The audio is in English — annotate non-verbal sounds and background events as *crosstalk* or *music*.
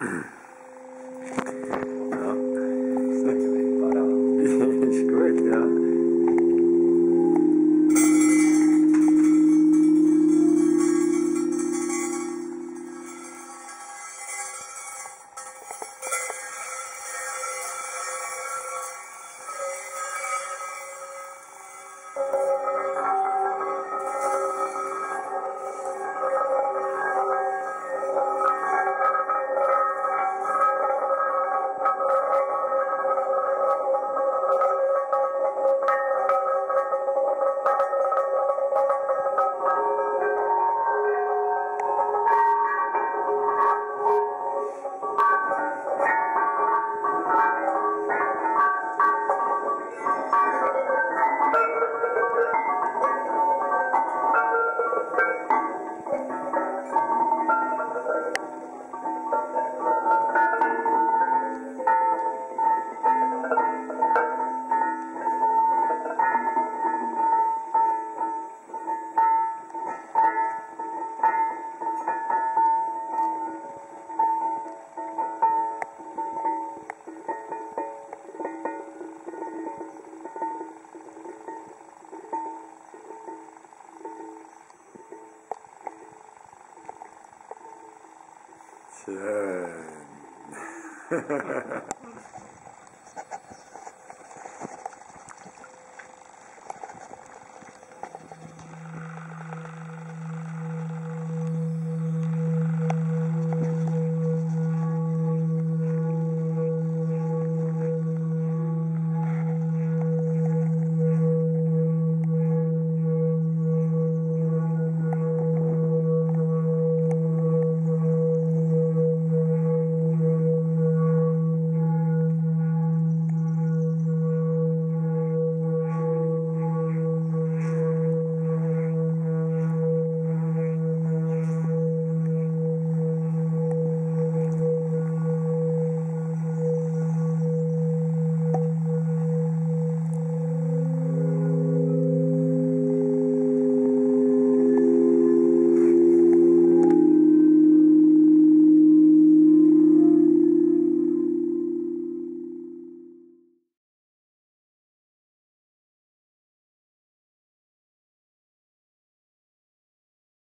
yeah. It's good, yeah. Schön. *laughs*